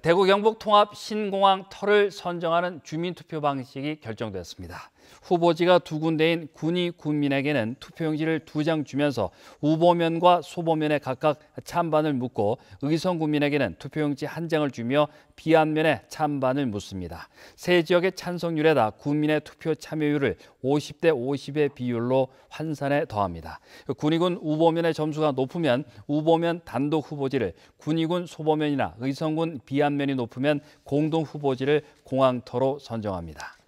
대구 경북 통합 신공항 터를 선정하는 주민투표 방식이 결정됐습니다. 후보지가 두 군데인 군이 군민에게는 투표용지를 두 장 주면서 후보면과 소보면에 각각 찬반을 묻고 의성 군민에게는 투표용지 한 장을 주며 비안면에 찬반을 묻습니다. 세 지역의 찬성률에다 군민의 투표 참여율을 50대 50의 비율로 환산해 더합니다. 군의군 우보면의 점수가 높으면 우보면 단독 후보지를 군의군 소보면이나 의성군 비안면이 높으면 공동 후보지를 공항터로 선정합니다.